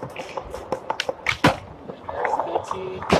That's 15.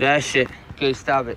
That shit. Okay, stop it.